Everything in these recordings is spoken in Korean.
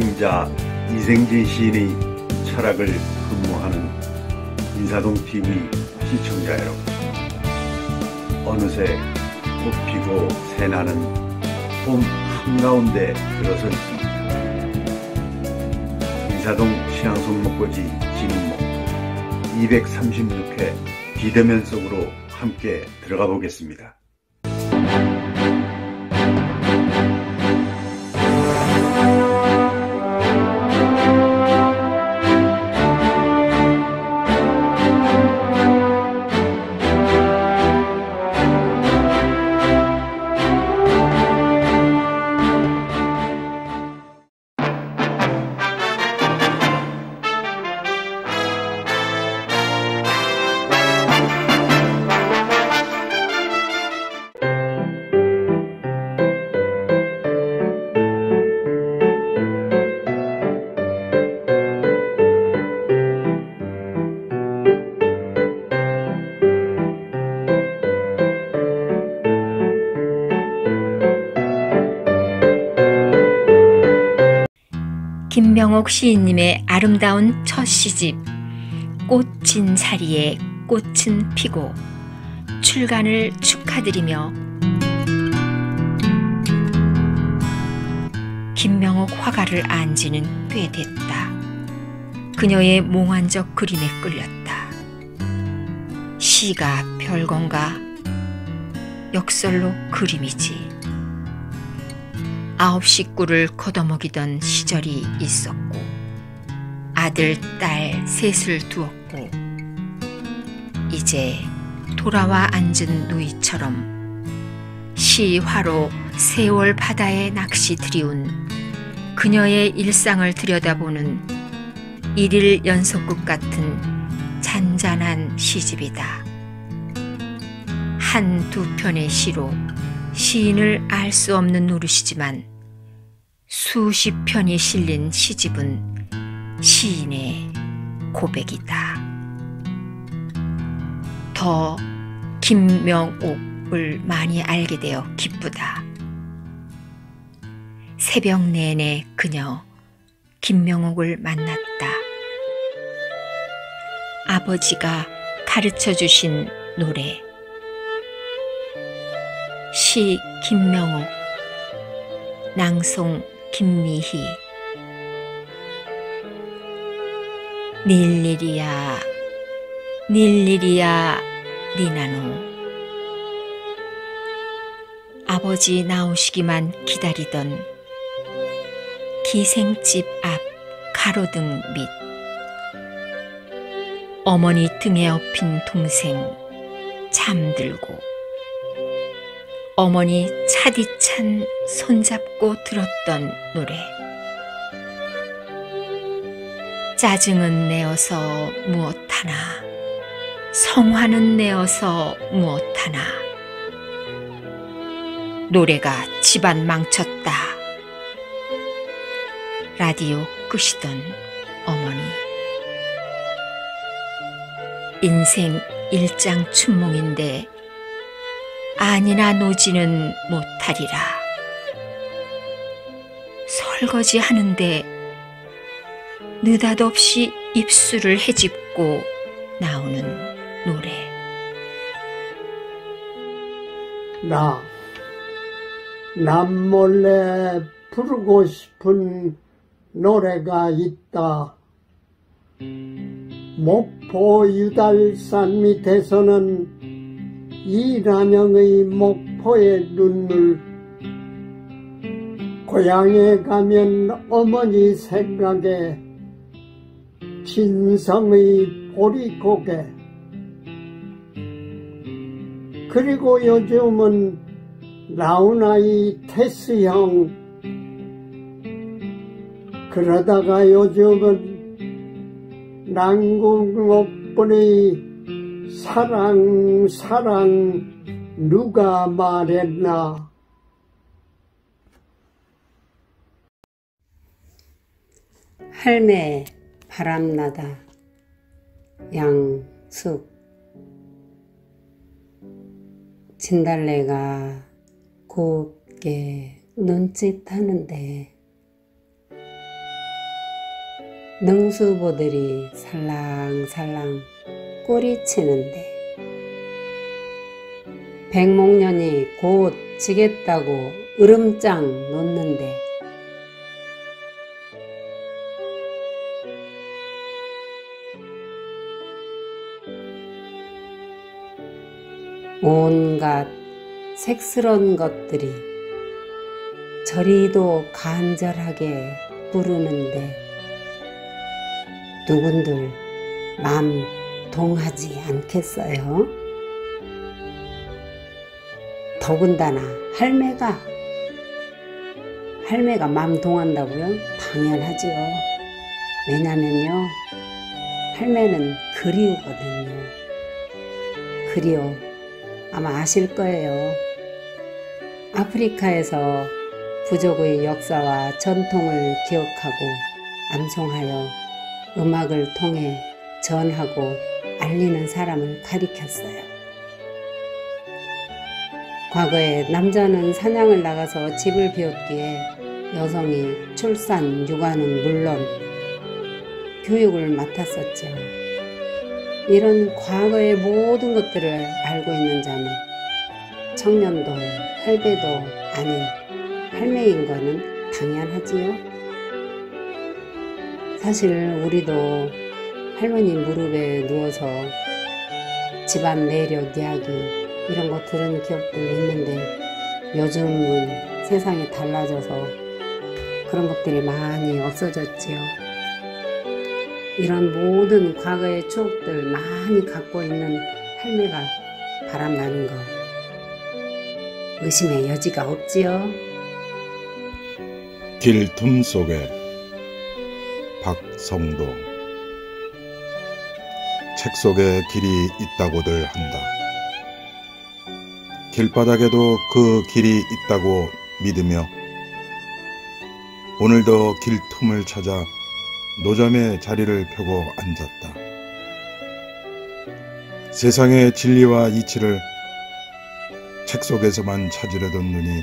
생자 이생진 시인의 철학을 근무하는 인사동TV 시청자 여러분 어느새 꽃피고 새나는 봄 한가운데 들어서 있습니다. 인사동 시향송 목고지 진목 236회 비대면 속으로 함께 들어가 보겠습니다. 김명옥 시인님의 아름다운 첫 시집 꽃진 사리에 꽃은 피고 출간을 축하드리며 김명옥 화가를 안 지는 꽤 됐다. 그녀의 몽환적 그림에 끌렸다. 시가 별건가 역설로 그림이지. 아홉 식구를 걷어먹이던 시절이 있었고 아들, 딸 셋을 두었고 이제 돌아와 앉은 누이처럼 시화로 세월 바다에 낚시 들이운 그녀의 일상을 들여다보는 일일 연속극 같은 잔잔한 시집이다. 한 두 편의 시로 시인을 알 수 없는 노릇이지만 수십 편이 실린 시집은 시인의 고백이다. 더 김명옥을 많이 알게 되어 기쁘다. 새벽 내내 그녀 김명옥을 만났다. 아버지가 가르쳐 주신 노래. 시 김명옥, 낭송 김미희. 닐일이야, 닐일이야, 니나노. 아버지 나오시기만 기다리던 기생집 앞 가로등 밑 어머니 등에 업힌 동생 잠들고 어머니 차디찬 손잡고 들었던 노래. 짜증은 내어서 무엇하나 성화는 내어서 무엇하나. 노래가 집안 망쳤다. 라디오 끄시던 어머니. 인생 일장 춘몽인데 아니나 노지는 못하리라. 설거지 하는데 느닷없이 입술을 헤집고 나오는 노래. 나 남몰래 부르고 싶은 노래가 있다. 목포 유달산 밑에서는 이난영의 목포의 눈물. 고향에 가면 어머니 생각에 진성의 보리고개. 그리고 요즘은 라우나이 테스형. 그러다가 요즘은 난궁옥분의 사랑 사랑 누가 말했나? 할매 바람나다. 양숙. 진달래가 곱게 눈짓하는데 능수보들이 살랑살랑 꼬리치는데. 백목년이 곧 지겠다고 으름장 놓는데. 온갖 색스런 것들이 저리도 간절하게 부르는데. 누군들 맘 동하지 않겠어요? 더군다나 할매가 할매가 맘 동한다고요? 당연하지요. 왜냐면요 할매는 그리우거든요. 그리워 아마 아실 거예요. 아프리카에서 부족의 역사와 전통을 기억하고 암송하여 음악을 통해 전하고 알리는 사람을 가리켰어요. 과거에 남자는 사냥을 나가서 집을 비웠기에 여성이 출산, 육아는 물론 교육을 맡았었죠. 이런 과거의 모든 것들을 알고 있는 자는 청년도 할배도 아닌 할매인 거는 당연하지요. 사실 우리도 할머니 무릎에 누워서 집안 내력 이야기 이런 거 들은 기억도 있는데 요즘은 세상이 달라져서 그런 것들이 많이 없어졌지요. 이런 모든 과거의 추억들 많이 갖고 있는 할매가 바람나는 거 의심의 여지가 없지요. 길 틈 속에 박성도 책 속에 길이 있다고들 한다. 길바닥에도 그 길이 있다고 믿으며 오늘도 길 틈을 찾아 노점의 자리를 펴고 앉았다. 세상의 진리와 이치를 책 속에서만 찾으려던 눈이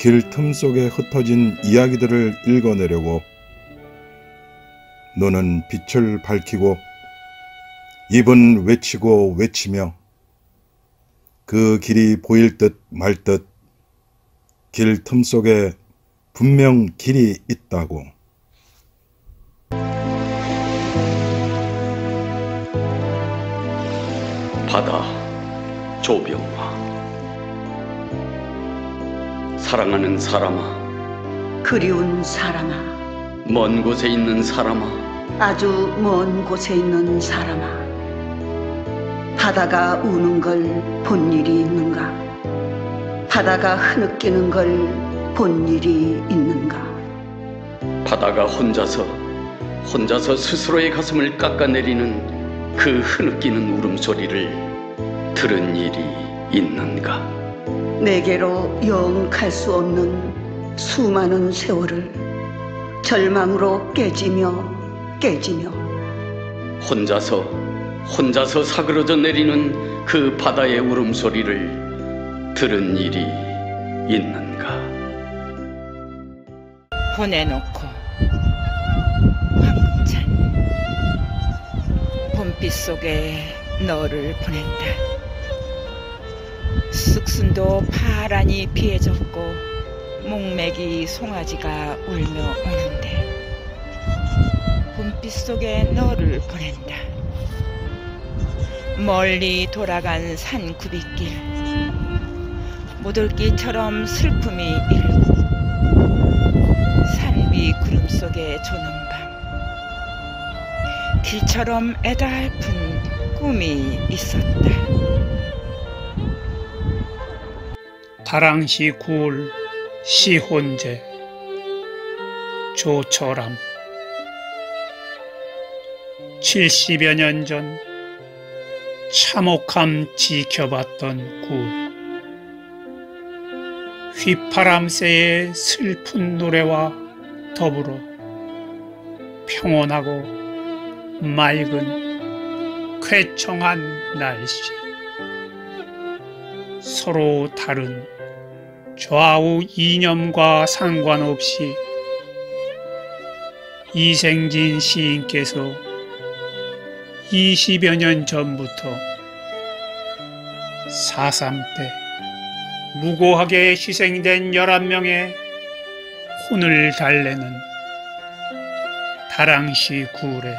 길 틈 속에 흩어진 이야기들을 읽어내려고 눈은 빛을 밝히고 입은 외치고 외치며 그 길이 보일 듯 말 듯 길 틈 속에 분명 길이 있다고. 바다 조병화 사랑하는 사람아 그리운 사람아, 먼 곳에 있는 사람아 아주 먼 곳에 있는 사람아. 바다가 우는 걸 본 일이 있는가? 바다가 흐느끼는 걸 본 일이 있는가? 바다가 혼자서 혼자서 스스로의 가슴을 깎아내리는 그 흐느끼는 울음소리를 들은 일이 있는가? 내게로 영 갈 수 없는 수많은 세월을 절망으로 깨지며 깨지며 혼자서 혼자서 사그러져 내리는 그 바다의 울음소리를 들은 일이 있는가? 보내놓고 황금찬 봄빛 속에 너를 보낸다 쑥순도 파란이 피해졌고 목매기 송아지가 울며 오는데 봄빛 속에 너를 보낸다 멀리 돌아간 산 굽이길. 모들기처럼 슬픔이 일고 산위 구름 속에 조는 밤. 길처럼 애달픈 꿈이 있었다. 다랑시 구울 시혼제 조철암 70여 년 전 참혹함 지켜봤던 굴 휘파람새의 슬픈 노래와 더불어 평온하고 맑은 쾌청한 날씨. 서로 다른 좌우 이념과 상관없이 이생진 시인께서 20여 년 전부터 4.3때 무고하게 희생된 11명의 혼을 달래는 다랑시 굴에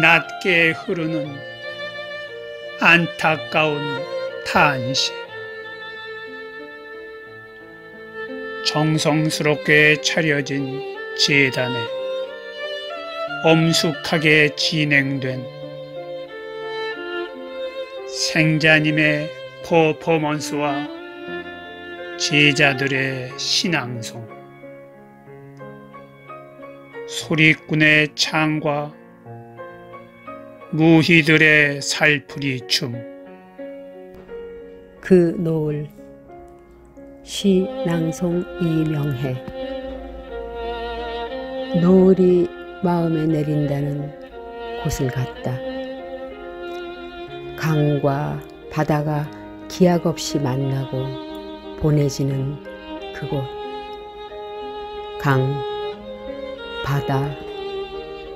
낮게 흐르는 안타까운 탄시 정성스럽게 차려진 재단에 엄숙하게 진행된 생자님의 퍼포먼스와 제자들의 신앙송. 소리꾼의 창과 무희들의 살풀이 춤. 그 노을 시 낭송 이명해. 노을이 마음에 내린다는 곳을 갔다. 강과 바다가 기약 없이 만나고 보내지는 그곳. 강, 바다,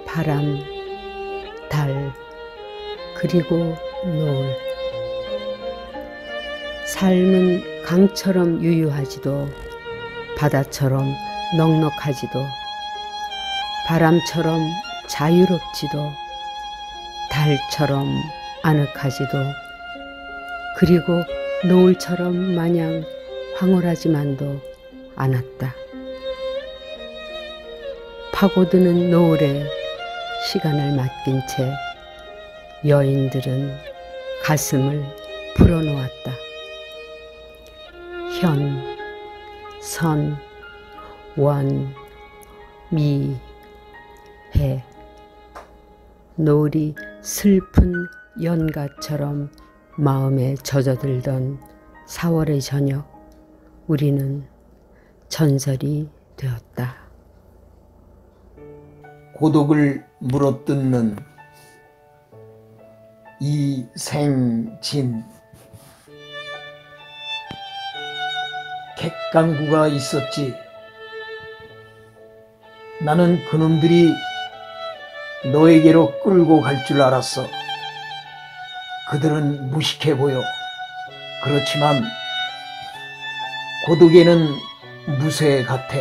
바람, 달, 그리고 노을. 삶은 강처럼 유유하지도 바다처럼 넉넉하지도 바람처럼 자유롭지도 달처럼 아늑하지도 그리고 노을처럼 마냥 황홀하지만도 않았다. 파고드는 노을에 시간을 맡긴 채 여인들은 가슴을 풀어놓았다. 현, 선, 원, 미, 해. 노을이 슬픈 연가처럼 마음에 젖어들던 4월의 저녁, 우리는 전설이 되었다. 고독을 물어뜯는 이생진 객강구가 있었지. 나는 그놈들이 너에게로 끌고 갈 줄 알았어. 그들은 무식해 보여. 그렇지만 고독에는 무쇠 같아.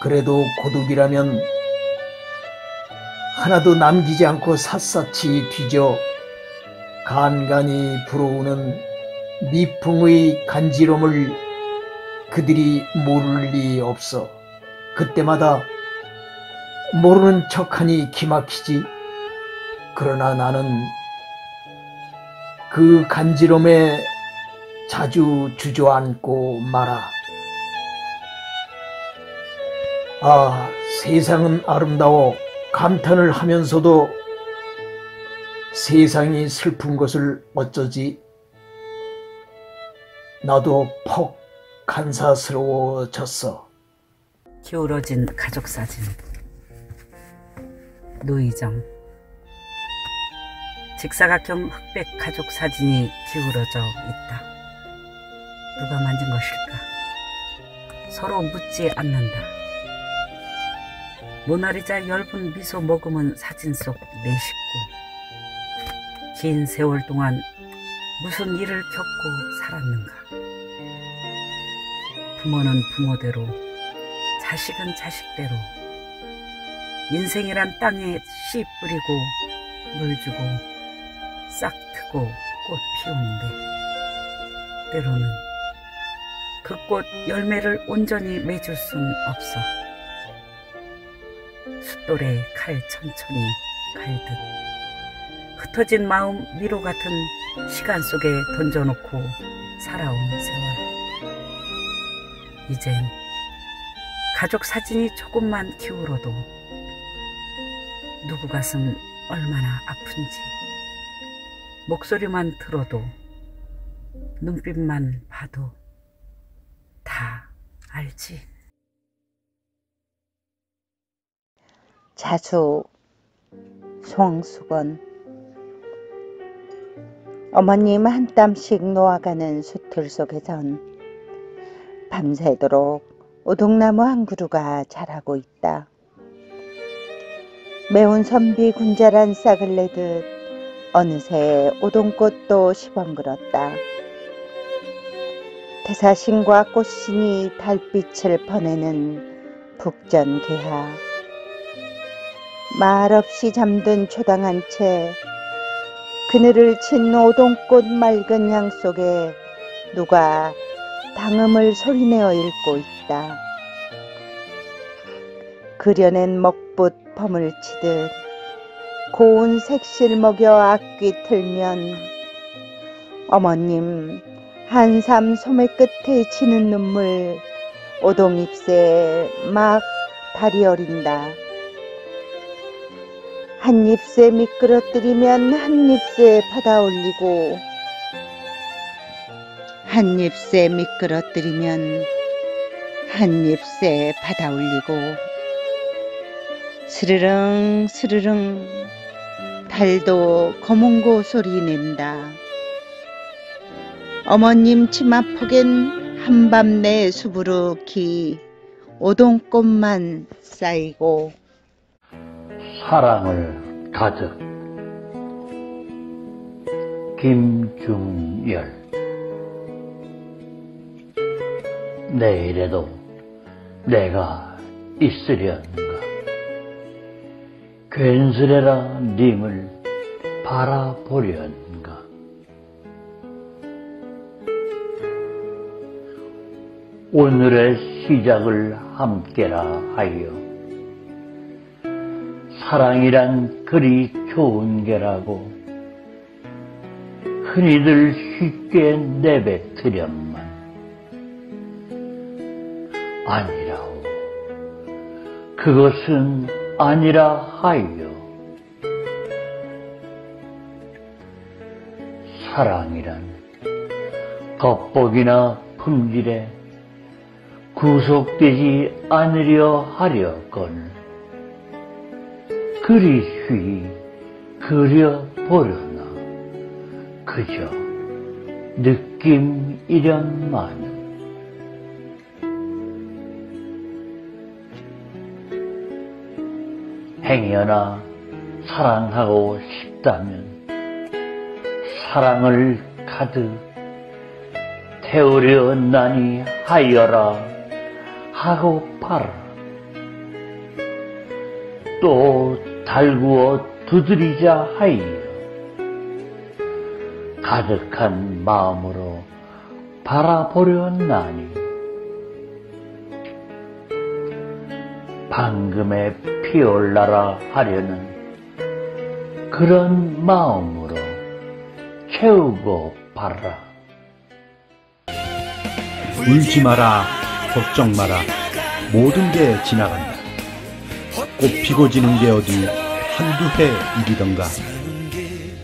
그래도 고독이라면 하나도 남기지 않고 샅샅이 뒤져 간간히 불어오는 미풍의 간지럼을 그들이 모를 리 없어. 그때마다 모르는 척하니 기막히지. 그러나 나는 그 간지럼에 자주 주저앉고 말아. 아, 세상은 아름다워 감탄을 하면서도 세상이 슬픈 것을 어쩌지? 나도 퍽 간사스러워졌어. 기울어진 가족 사진. 노이정. 직사각형 흑백 가족 사진이 기울어져 있다. 누가 만진 것일까? 서로 묻지 않는다. 모나리자 엷은 미소 머금은 사진 속 내 식구. 긴 세월 동안 무슨 일을 겪고 살았는가. 부모는 부모대로, 자식은 자식대로, 인생이란 땅에 씨 뿌리고, 물 주고, 싹 트고, 꽃 피우는데, 때로는 그 꽃 열매를 온전히 맺을 순 없어. 숫돌에 칼 천천히 갈듯. 흩어진 마음 위로 같은 시간 속에 던져놓고 살아온 세월. 이젠 가족 사진이 조금만 기울어도 누구 가슴 얼마나 아픈지 목소리만 들어도 눈빛만 봐도 다 알지. 자수 송수건 어머님 한 땀씩 놓아가는 수틀 속에선 밤새도록 오동나무 한 그루가 자라고 있다. 매운 선비 군자란 싹을 내듯 어느새 오동꽃도 시범그었다. 태사신과 꽃신이 달빛을 퍼내는 북전개하. 말없이 잠든 초당한 채 그늘을 친 오동꽃 맑은 양 속에 누가 당음을 소리내어 읽고 있다. 그려낸 먹붓 범을 치듯 고운 색실 먹여 악귀 틀면 어머님 한삼 소매 끝에 지는 눈물 오동잎새 막 달이 어린다. 한 잎새 미끄러뜨리면 한 잎새 받아 올리고 한 잎새 미끄러뜨리면 한 잎새 받아 올리고 스르릉 스르릉. 달도 검은고 소리 낸다. 어머님 치마 폭엔 한밤내 수부룩히 오동꽃만 쌓이고. 사랑을 가득 김중열. 내일에도 내가 있으련가 괜스레라 님을 바라보련가? 오늘의 시작을 함께라 하여 사랑이란 그리 좋은 게라고 흔히들 쉽게 내뱉으련만 아니라오. 그것은 아니라 하여. 사랑이란 겉보기나 품질에 구속되지 않으려 하려거늘 그리 쉬 그려보려나 그저 느낌이련마 행여나 사랑하고 싶다면 사랑을 가득 태우려 나니 하여라 하고 팔아. 또 달구어 두드리자 하여 가득한 마음으로 바라보려 나니. 방금에 피올라라 하려는 그런 마음으로 채우고 바라 울지 마라, 걱정 마라, 모든 게 지나간다. 꽃 피고 지는 게 어디 한두 해 일이던가.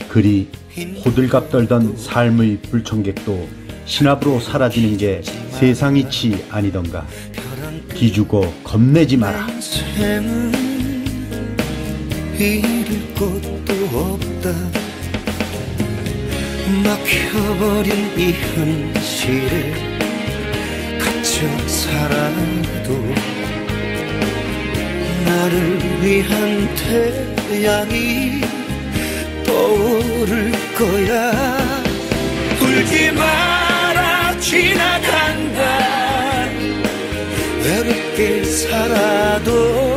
그리 호들갑 떨던 삶의 불청객도 신압으로 사라지는 게 세상이치 아니던가. 기주고 겁내지 마라. 잃을 곳도 없다. 막혀버린 이 현실에 갇혀 살아도 나를 위한 태양이 떠오를 거야. 울지 마라 지나간다. 외롭게 살아도